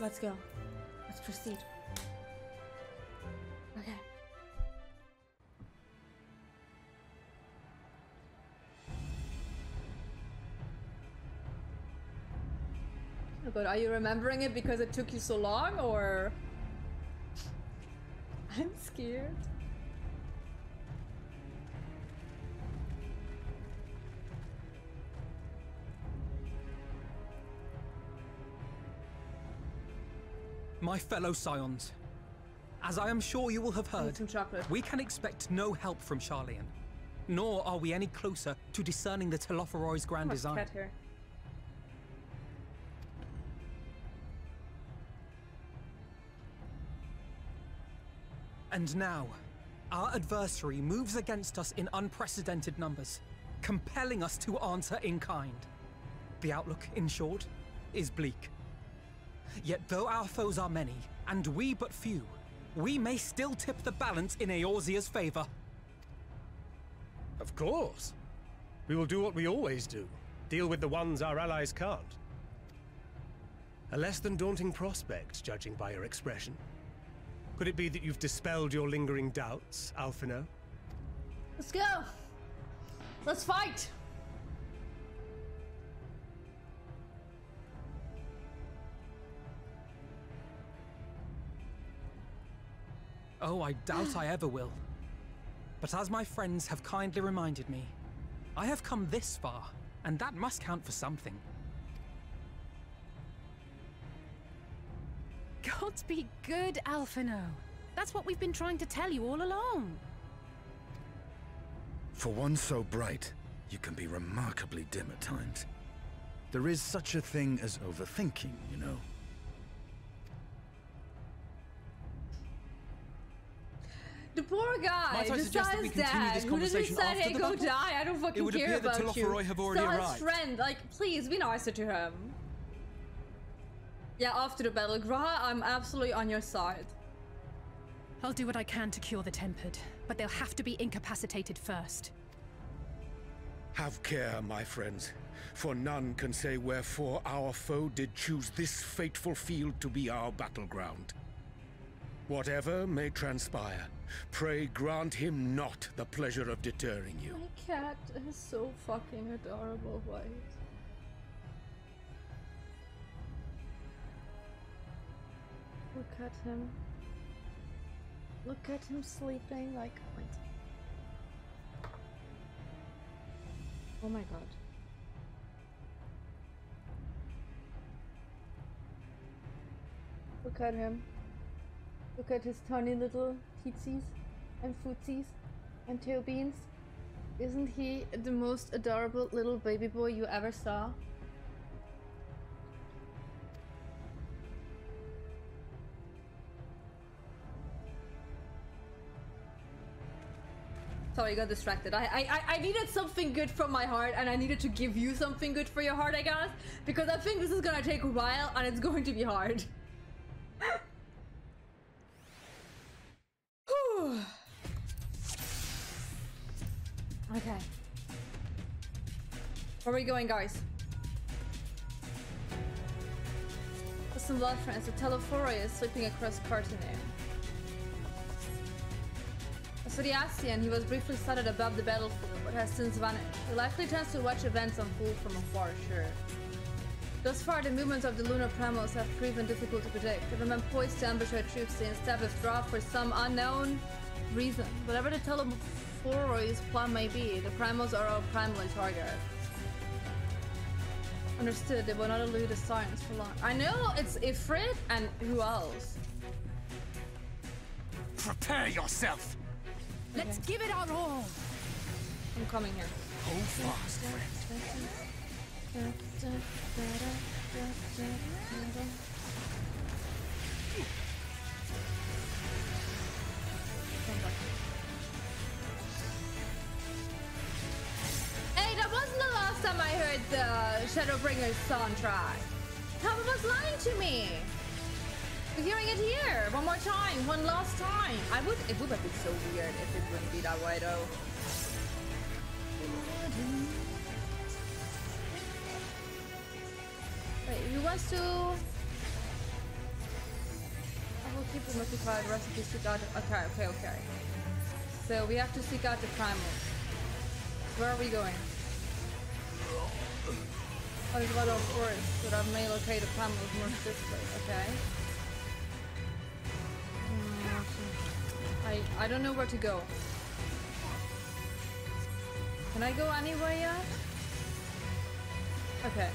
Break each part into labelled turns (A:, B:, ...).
A: Let's go. Let's proceed. Okay. Oh god, are you remembering it because it took you so long or I'm scared.
B: My fellow Scions, as I am sure you will have heard, we can expect no help from Sharlayan. Nor are we any closer to discerning the Telophoroi's grand design. And now, our adversary moves against us in unprecedented numbers, compelling us to answer in kind. The outlook, in short, is bleak. Yet though our foes are many, and we but few, we may still tip the balance in Eorzea's favor.
C: Of course. We will do what we always do. Deal with the ones our allies can't. A less than daunting prospect, judging by your expression. Could it be that you've dispelled your lingering doubts, Alphinaud?
A: Let's go. Let's fight.
B: Oh, I doubt I ever will. But as my friends have kindly reminded me, I have come this far, and that must count for something.
D: Gods be good, Alphinaud. That's what we've been trying to tell you all along.
E: For one so bright, you can be remarkably dim at times. There is such a thing as overthinking, you know.
A: The poor guy
B: Might I
A: decides
B: suggest that we continue
A: that.
B: this
A: Who
B: conversation
A: doesn't say,
B: after
A: hey,
B: the
A: go
B: battle?
A: die. I don't fucking
B: would
A: care
B: appear that
A: about you.
B: Telophoroi have already
A: Still his
B: arrived.
A: friend. Like, please be nicer to him. Yeah, after the battle, G'raha, I'm absolutely on your side.
D: I'll do what I can to cure the tempered, but they'll have to be incapacitated first.
E: Have care, my friends, for none can say wherefore our foe did choose this fateful field to be our battleground. Whatever may transpire, pray grant him not the pleasure of deterring you.
A: My cat is so fucking adorable, White. Look at him. Look at him sleeping like. Wait. Oh my god. Look at him. Look at his tiny little teetsies and footsies and tail beans. Isn't he the most adorable little baby boy you ever saw? Sorry, I got distracted. I I- I needed something good from my heart, and I needed to give you something good for your heart, I guess, because I think this is gonna take a while, and it's going to be hard. Okay. Where are we going, guys? Listen, blood friends, the Telophoroi is slipping across Carteneau. As for the Ascian, he was briefly sighted above the battlefield, but has since vanished. He likely tends to watch events unfold from afar, sure. Thus far, the movements of the lunar primals have proven difficult to predict. They've been poised to ambush our troops, they instead withdraw for some unknown reason. Whatever the Telophoroi's plan may be, the primals are our primary target. Understood, they will not elude the Scions for long. I know it's Ifrit and who else?
E: Prepare yourself!
D: Let's give it our all!
A: I'm coming here.
E: Hold fast, friend.
A: The Shadowbringers soundtrack. Tom was lying to me. We're hearing it here, one more time, one last time. I would, it would have been so weird if it wouldn't be that way though. Wait, who wants to? people must be fired, recipes seek out. Okay, okay, okay. So we have to seek out the primal. Where are we going? Oh, there's a lot of forest, but I may locate a primal more this way. Okay. Hmm, I I don't know where to go. Can I go anywhere yet? Okay.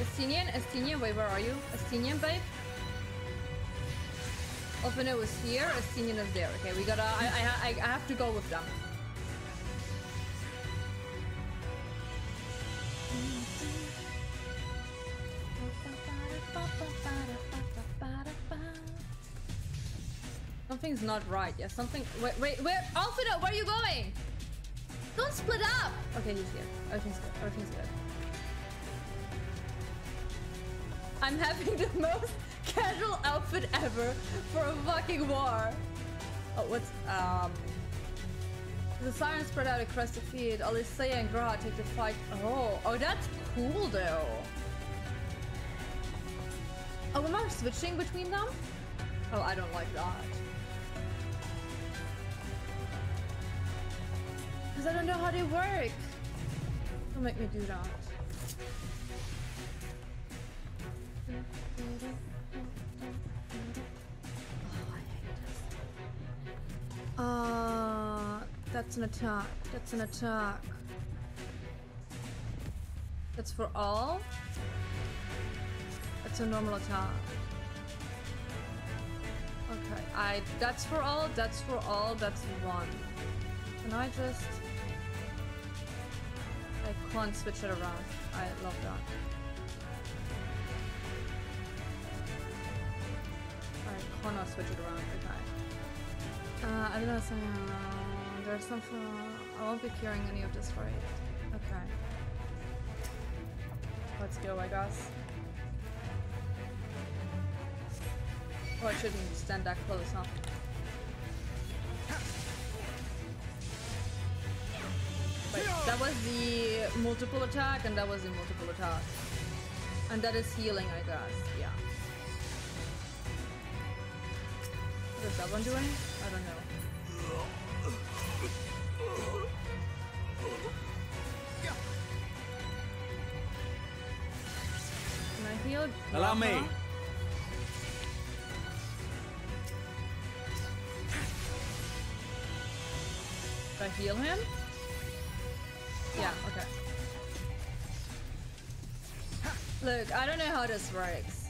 A: Estinian, Estinian, wait, where are you? Estinian, babe? Opino was here, Estinian is there. Okay, we gotta, I, I, I, I have to go with them. Something's not right. Yeah, something. Wait, wait, where? Alfredo, where are you going? Don't split up! Okay, he's good. Everything's good. Everything's good. I'm having the most casual outfit ever for a fucking war. Oh, what's um? The siren spread out across the field. Alisaie and G'raha take the fight. Oh, oh, that's cool though. Oh, am I switching between them? Oh, I don't like that. Because I don't know how they work. Don't make me do that. Uh, that's an attack. That's an attack. That's for all? That's a normal attack. Okay, I that's for all, that's for all, that's one. Can I just I can't switch it around. I love that. I cannot switch it around, okay. Uh, I don't know, some, uh, there's something, I won't be curing any of this right. Okay. Let's go, I guess. Oh, I shouldn't stand that close, huh? That was the multiple attack and that was the multiple attack. And that is healing, I guess. Yeah. What is that one doing? I don't know. Can I heal?
F: Allow me.
A: Can I heal him? I don't know how this works.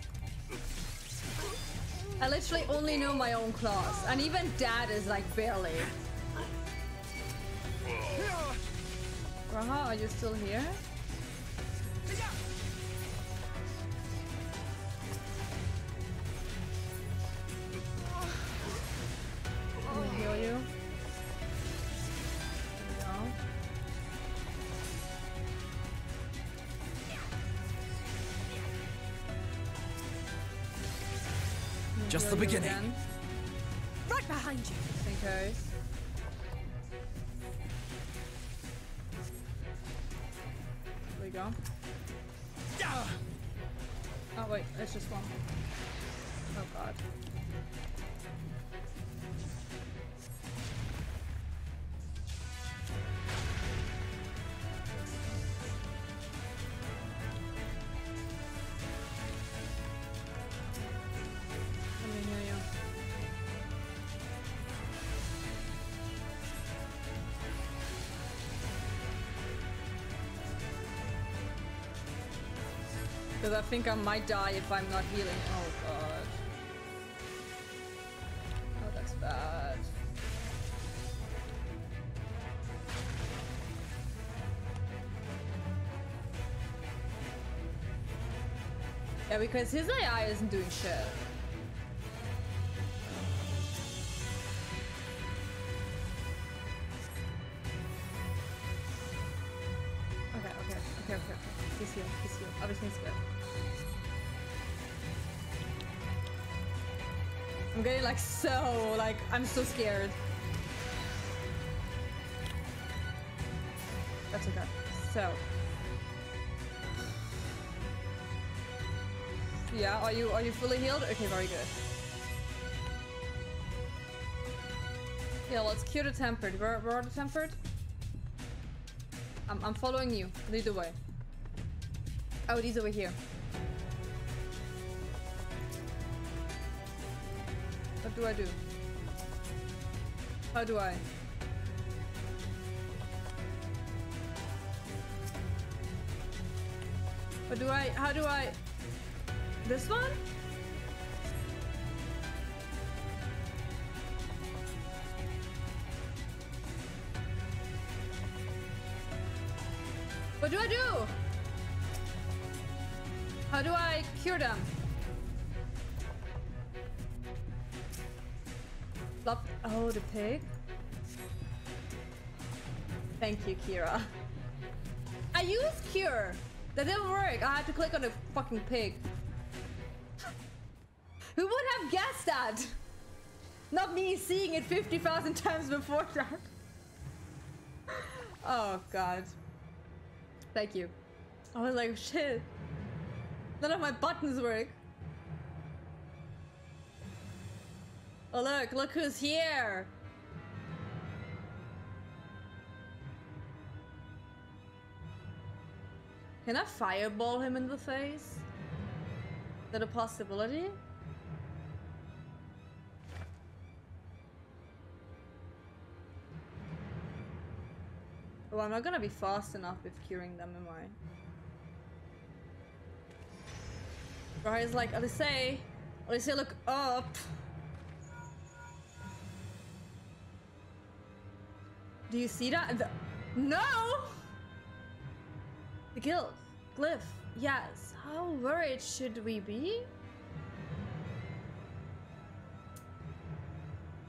A: I literally only know my own class, and even dad is like barely. Raha, are you still here? Let me heal you.
F: Just the beginning.
A: again,
D: Right behind you.
A: Just. There we go. Oh wait, it's just one. Oh god. Because I think I might die if I'm not healing. Oh god. Oh, that's bad. Yeah, because his AI isn't doing shit. I'm so scared. That's okay. So. Yeah, are you are you fully healed? Okay, very good. Yeah, let's cure the tempered. Where, where are the tempered? I'm, I'm following you. Lead the way. Oh, these over here. What do I do? How do I? What do I, how do I, this one? What do I do? How do I cure them? Oh, the pig. Thank you, Kira. I used cure. That didn't work. I had to click on the fucking pig. Who would have guessed that? Not me seeing it 50,000 times before that. Oh god. Thank you. I was like, shit. None of my buttons work. Oh look, look who's here! Can I fireball him in the face? Is that a possibility? Oh, I'm not gonna be fast enough with curing them, am I? Right, like, Odyssey! Odyssey, look up! Do you see that? The no! The guild. Glyph. Yes. How worried should we be?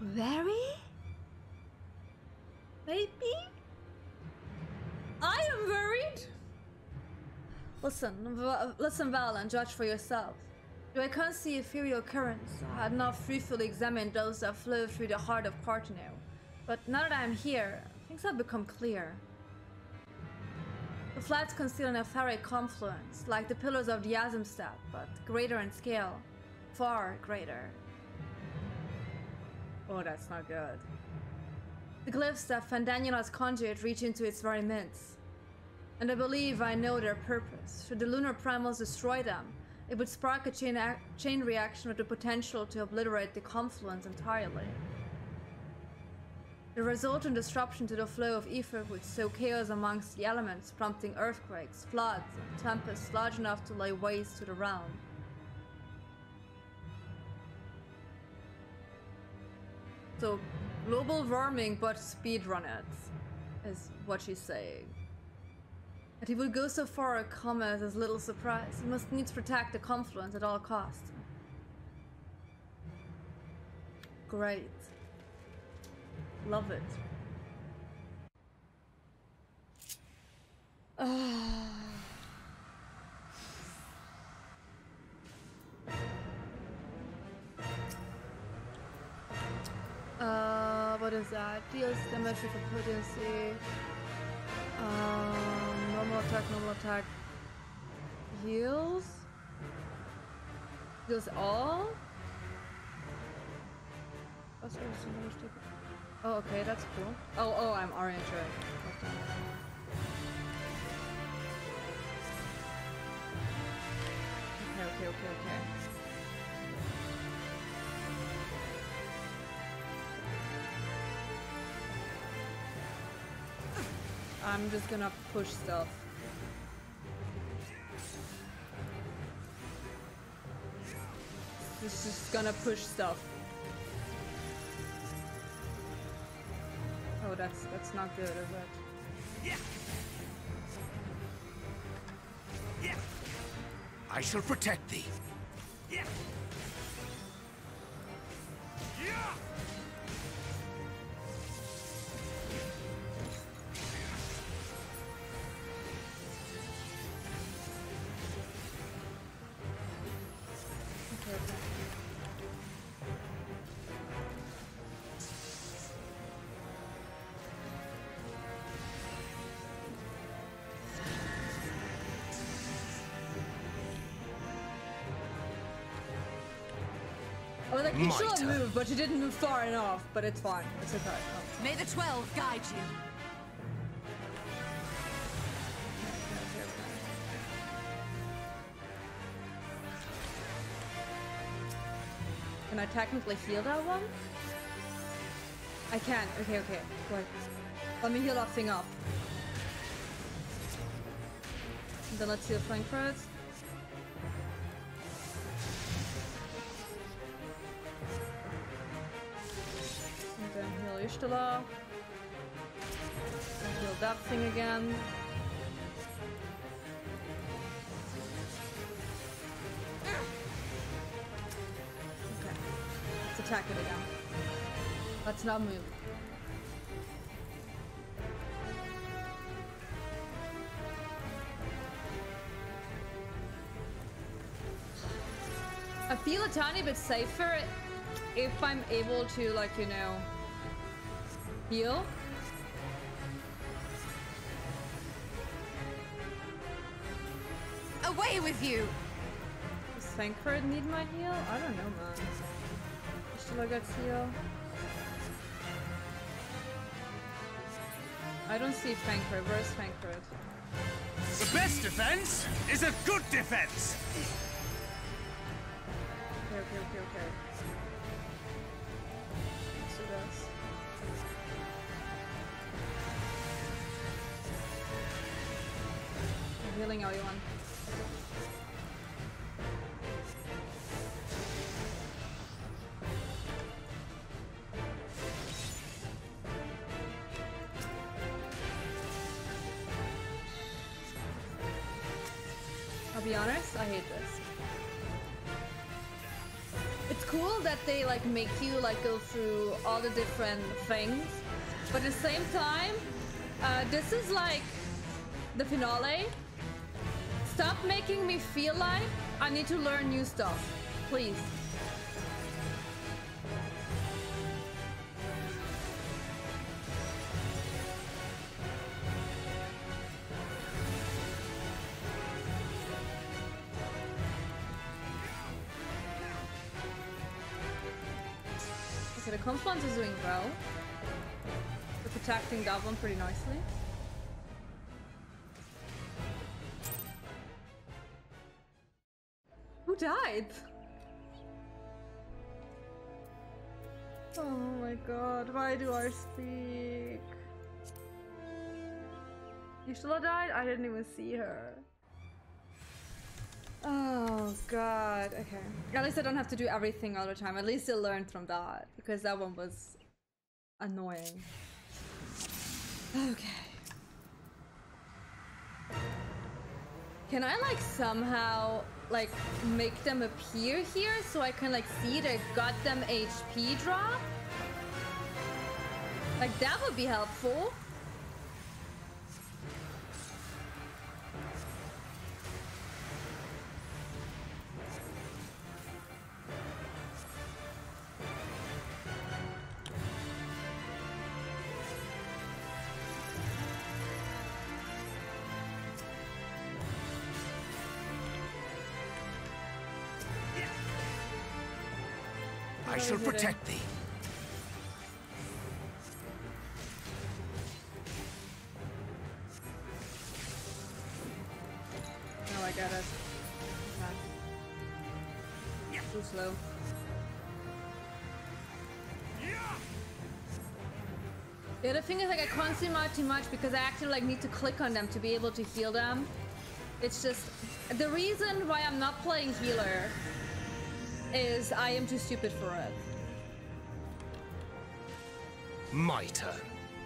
A: Very? Maybe? I am worried. Listen, listen, Val, and judge for yourself. Do I can't see ethereal currents? I had not fruitfully examined those that flow through the heart of Carteneau. But now that I'm here, things have become clear. The flats conceal an etheric confluence, like the pillars of the Azim Steppe, but greater in scale. Far greater. Oh, that's not good. The glyphs that Fandaniela's conjured reach into its very midst. And I believe I know their purpose. Should the lunar primals destroy them, it would spark a chain, ac- chain reaction with the potential to obliterate the confluence entirely. The resultant disruption to the flow of ether would sow chaos amongst the elements, prompting earthquakes, floods, and tempests large enough to lay waste to the realm. So, global warming, but speedrun it, is what she's saying. And he would go so far a comment as little surprise. He must needs protect the confluence at all costs. Great. Love it. Ah. Uh, what is that? Deals damage with a potency. Um, normal attack, normal attack. Heals? Does all? What it's supposed to- Oh, okay, that's cool. Oh, oh, I'm orange, right. Okay. Okay, okay, okay. I'm just gonna push stuff. It's just gonna push stuff. Oh, that's that's not good, is it? Yeah. Yeah.
E: I shall protect thee.
A: I was like, you should
C: Mitre.
A: move, but you didn't move far enough. But it's fine. It's okay. Oh.
F: May the Twelve guide you.
A: Can I technically heal that one? I can. Okay, okay. Wait. Let me heal that thing up. And then let's heal Frankfurt. And And heal that thing again. Okay. Let's attack it again. Let's not move. I feel a tiny bit safer if I'm able to, like, you know, heal.
F: Away with you!
A: Does Thancred need my heal? I don't know, man. Still I got heal. I don't see Thancred. Where's Thancred?
C: The best defense is a good defense.
A: Okay, okay, okay, okay. Healing everyone. I'll be honest, I hate this. It's cool that they like make you like go through all the different things, but at the same time, uh, this is like the finale. Making me feel like I need to learn new stuff, please. Okay, the confluence is doing well. We're protecting one pretty nicely. Died? Oh my god, why do I speak? Y'shtola died? I didn't even see her. Oh god, okay. At least I don't have to do everything all the time. At least I learned from that. Because that one was annoying. Okay. Can I like somehow like make them appear here so I can like see their goddamn HP drop? Like that would be helpful.
C: I
A: shall
C: shall
A: hit it.
C: protect thee.
A: No, I got it. Too slow. The other thing is like I can't zoom out too much because I actually like need to click on them to be able to heal them. It's just the reason why I'm not playing healer is I am too stupid for it.
C: Mitre.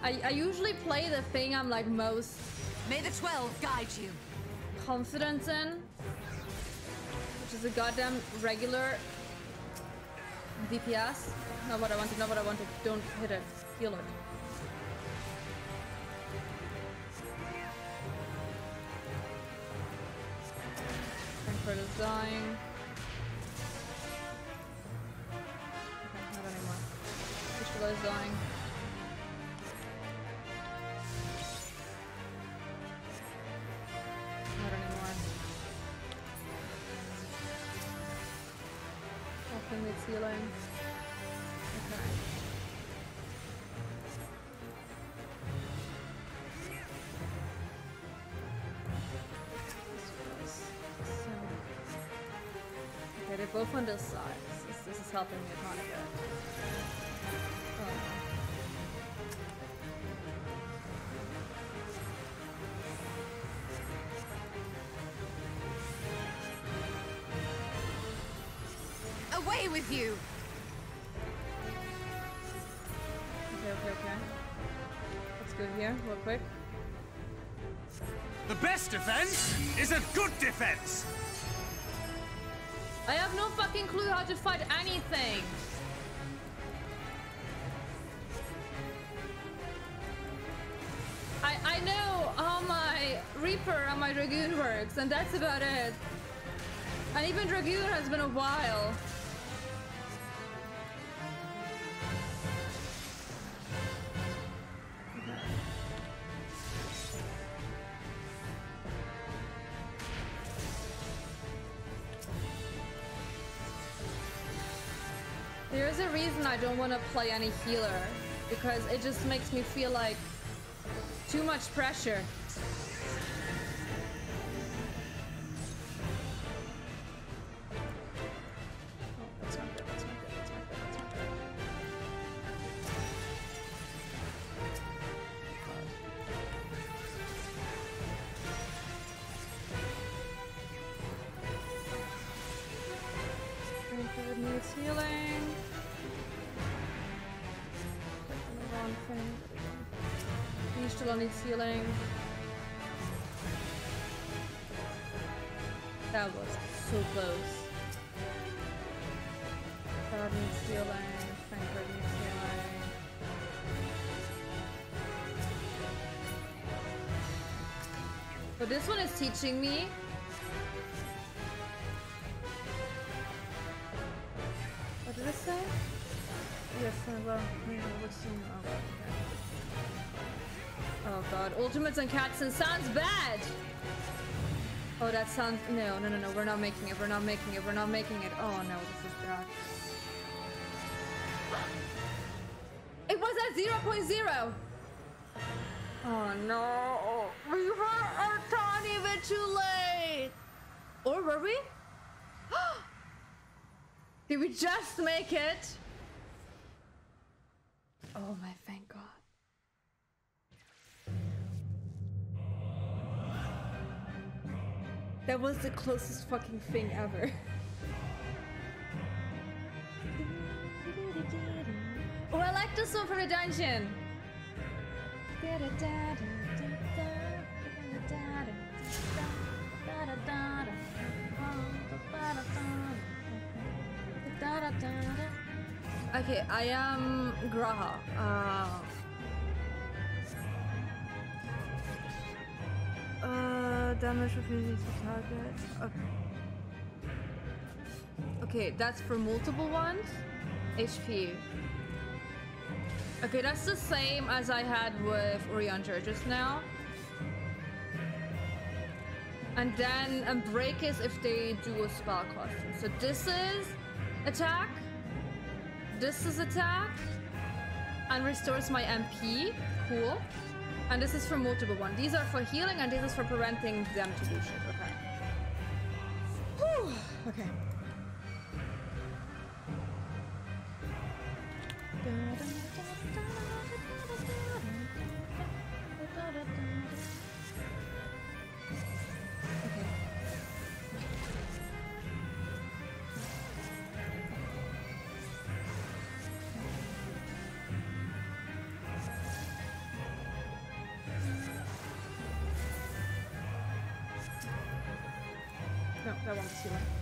A: I, I usually play the thing I'm like most
F: May the Twelve guide you.
A: confident in, which is a goddamn regular DPS. Not what I wanted, not what I wanted. Don't hit it. Heal it. Frankfurt is dying. Is dying. Not anymore. Nothing needs healing. Okay. Okay, they're both on this side. This, is- this is helping me a ton of it.
C: Defense is a good defense!
A: I have no fucking clue how to fight anything. I I know how my Reaper and my Dragoon works, and that's about it. And even Dragoon has been a while. I don't want to play any healer because it just makes me feel like too much pressure. Still needs healing. That was so close. God needs healing. Frankfurt needs healing. But this one is teaching me What did it say? Yes, uh, well, maybe we'll see. Oh, god, Ultimates and Katzen sounds bad! Oh, that sounds. No, no, no, no, we're not making it, we're not making it, we're not making it. Oh no, this is bad. It was at 0.0! Oh no! We were a tiny bit too late! Or were we? Did we just make it? Oh my thank That was the closest fucking thing ever. oh, I like this one for the dungeon. Okay, I am G'raha. Uh, damage of music to target. Okay. Okay, that's for multiple ones. HP. Okay, that's the same as I had with Urianger just now. And then um, break is if they do a spell costume. So this is attack. This is attack. And restores my MP. Cool. And this is for multiple one. These are for healing and this is for preventing them to do shit. Okay. Whew. Okay. Okay. No, that one's healing.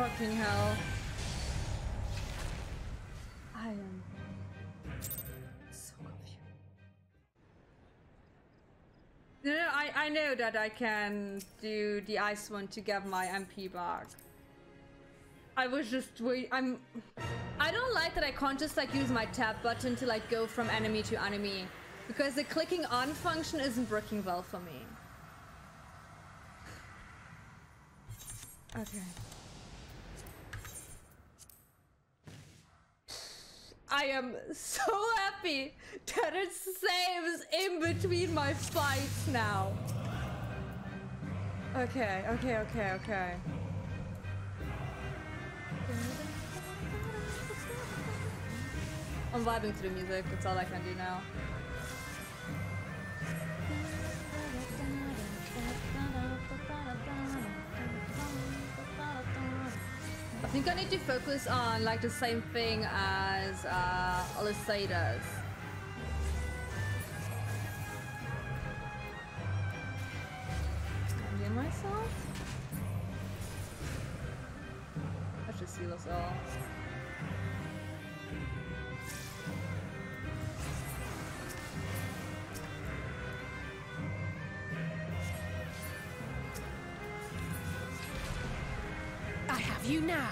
A: Fucking hell.
D: I am so
A: confused. No, no, I, I know that I can do the ice one to get my MP back. I was just wait. I'm. I don't like that I can't just like use my tab button to like go from enemy to enemy because the clicking on function isn't working well for me. Okay. I am so happy that it saves in between my fights now. Okay, okay, okay, okay. I'm vibing to the music, that's all I can do now. Think I need to focus on like the same thing as uh, Alisaie does. Heal myself? I should heal us all.
D: Have you now.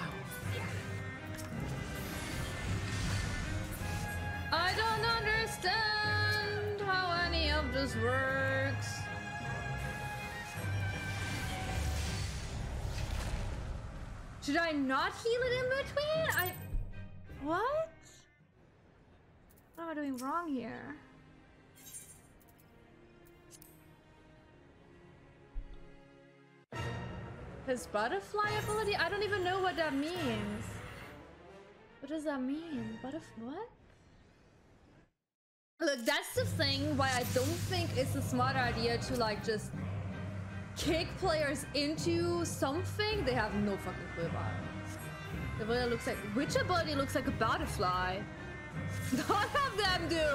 A: I don't understand how any of this works. Should I not heal it in between? I. What? What am I doing wrong here? His butterfly ability? I don't even know what that means. What does that mean? Butterf- what? Look, that's the thing why I don't think it's a smart idea to like just kick players into something they have no fucking clue about. The ability looks like which ability looks like a butterfly? None of them do.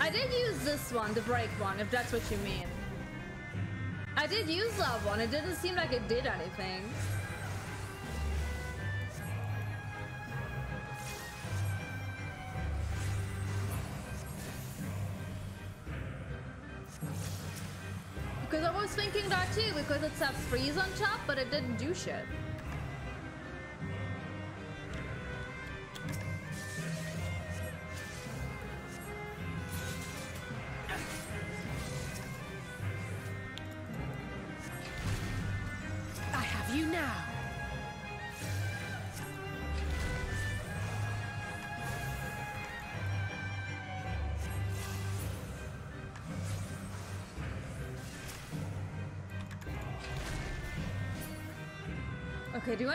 A: I did use this one, the break one, if that's what you mean. I did use that one. It didn't seem like it did anything. Because I was thinking that too, because it says freeze on top, but it didn't do shit.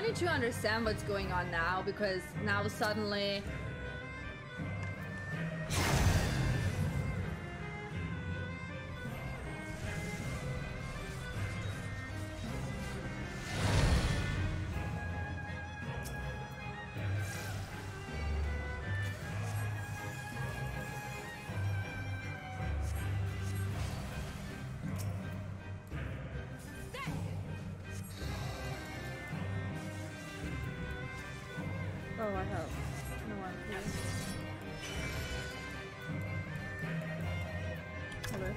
A: Need to understand what's going on now? Because now suddenly... Oh, I have no one here. Hello.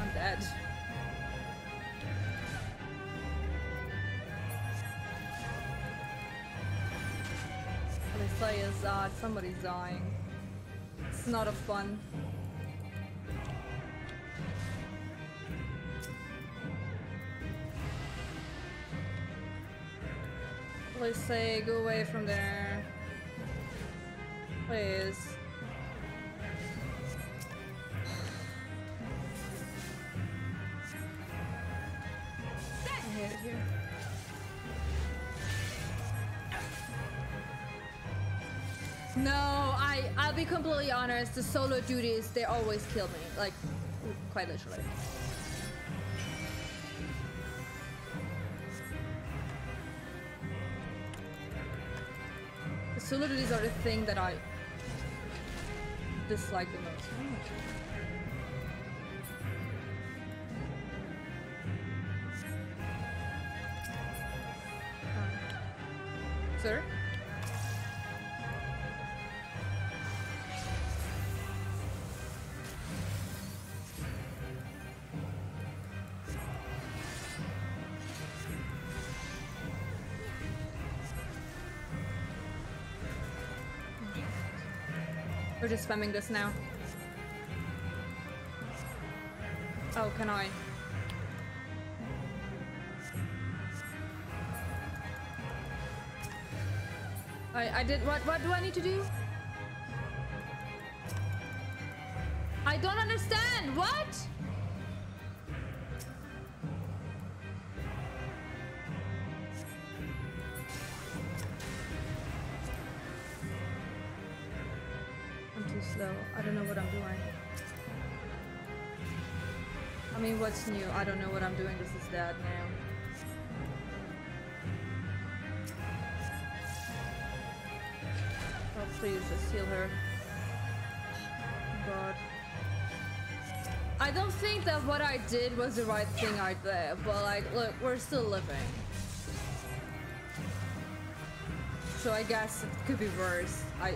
A: I'm dead. They say is uh, somebody's dying. It's not a fun. Please say go away from there. Please. No, I I'll be completely honest. The solo duties they always kill me, like quite literally. solidities are the thing that I dislike the most. Sir? Just spamming this now. Oh, can I? I, I did, what, what do I need to do? I mean, what's new? I don't know what I'm doing. This is dead now. Oh, please, just heal her. God. I don't think that what I did was the right thing I did, but like, look, we're still living. So I guess it could be worse. I.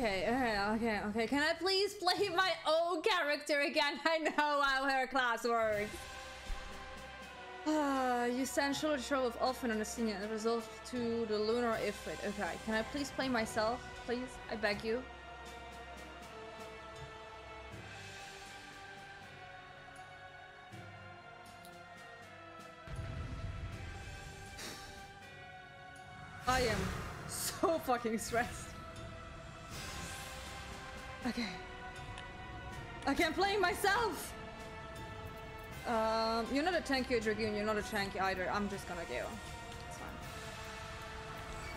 A: Okay, okay, okay, okay. Can I please play my own character again? I know how her class works. Ah, you send shoulder throw of Elfin on the scene and resolve to the lunar ifrit. Okay, can I please play myself? Please? I beg you. I am so fucking stressed. Okay. I can't blame myself! Um, you're not a tanky Dragoon, you're not a tanky either. I'm just gonna go. It's fine.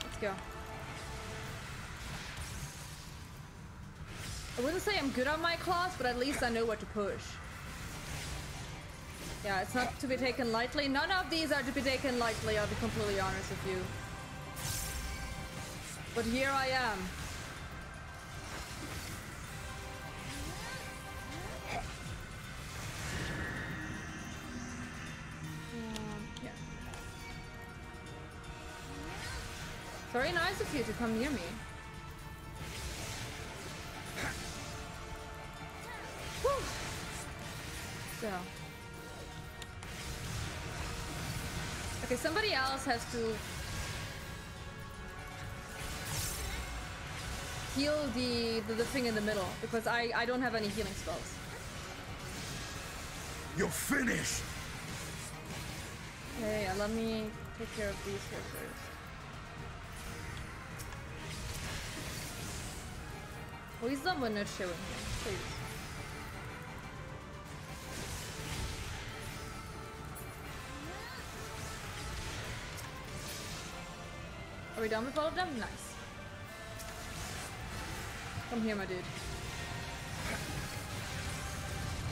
A: Let's go. I wouldn't say I'm good on my class, but at least I know what to push. Yeah, it's not to be taken lightly. None of these are to be taken lightly, I'll be completely honest with you. But here I am. Very nice of you to come near me. Whew. So. Okay, somebody else has to heal the, the, the thing in the middle because I, I don't have any healing spells.
E: You're finished!
A: Okay, uh, let me take care of these here first. Wisdom when not showing here, please. Are we done with all of them? Nice. Come here, my dude.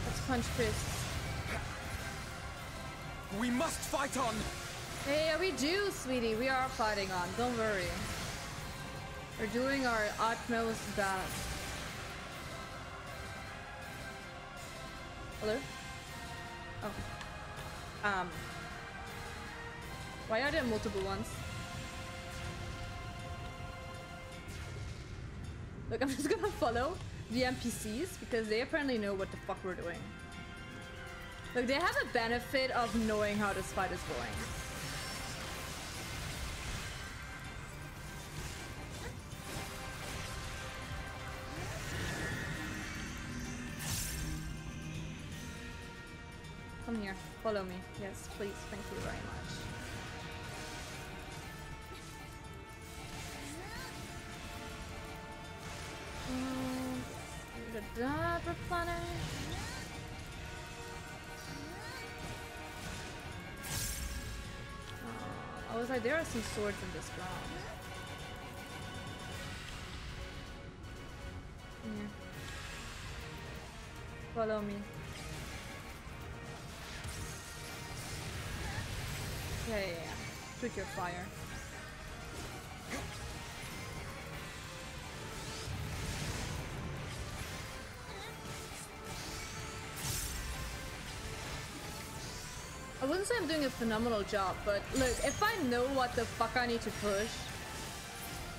A: Let's punch fists.
B: We must fight on!
A: Hey, we do, sweetie. We are fighting on. Don't worry. We're doing our utmost best. Hello? Oh. Um. Why are there multiple ones? Look, I'm just gonna follow the NPCs because they apparently know what the fuck we're doing. Look, they have a benefit of knowing how this fight is going. Come here, follow me. Yes, please. Thank you very much. Um, did that replenish? Uh, I was like, there are some swords in this ground. Here. Follow me. Yeah, yeah, yeah. With your fire. I wouldn't say I'm doing a phenomenal job, but look, if I know what the fuck I need to push,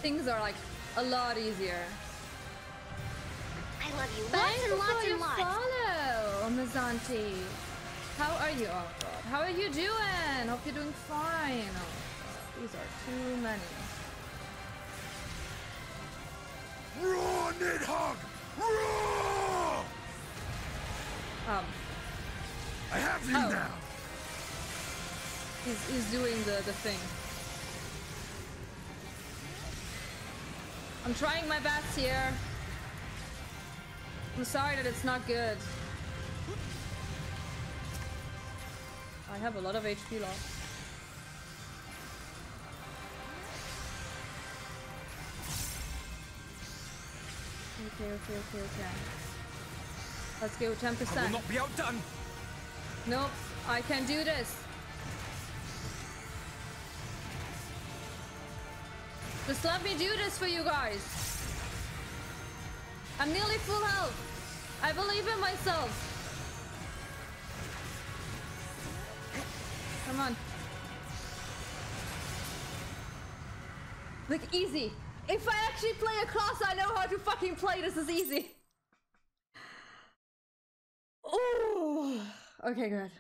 A: things are like a lot easier.
G: I love you lots
A: Thanks
G: and lots and lots.
A: follow, Mazanti. How are you? Oh god, how are you doing? Hope you're doing fine. Oh. These are too many.
E: Roar, Nidhogg! Roar!
A: Um,
E: I have you
A: Oh.
E: now!
A: he's, he's doing the, the thing. I'm trying my best here. I'm sorry that it's not good. I have a lot of HP left. Okay, okay, okay, okay. Let's go 10%.
B: I will not be outdone.
A: Nope, I can do this. Just let me do this for you guys. I'm nearly full health. I believe in myself. Look, easy. If I actually play a class I know how to fucking play, this is easy. Oh. Okay, good.